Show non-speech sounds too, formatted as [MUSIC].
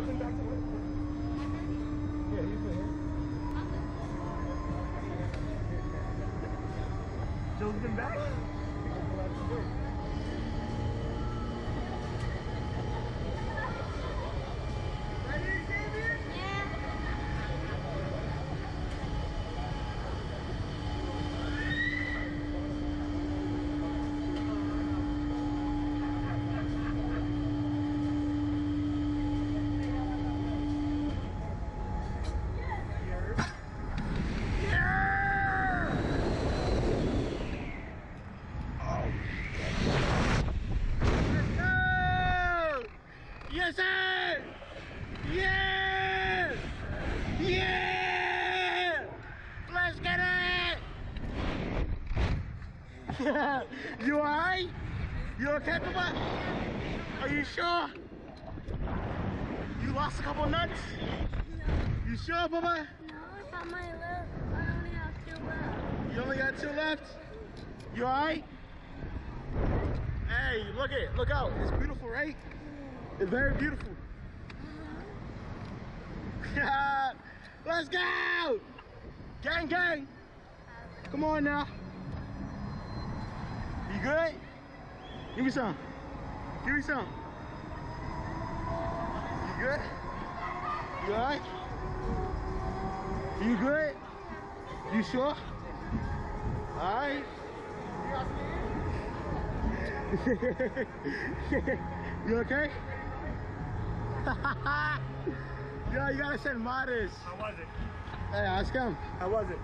Justin back to. Joe's been back? Sir! Yes! Yeah! Let's get it! [LAUGHS] you alright? You okay, Papa? Are you sure? You lost a couple nuts? You sure, Papa? No, I got my left. I only have two left. You only got two left? You alright? Hey, look it, look out. It's beautiful, right? It's very beautiful. [LAUGHS] Let's go! Gang, gang! Come on now. You good? Give me some. Give me some. You good? You alright? You good? You sure? Alright. [LAUGHS] you okay? [LAUGHS] Yo, you gotta send modest. How was it? Hey, ask him. How was it?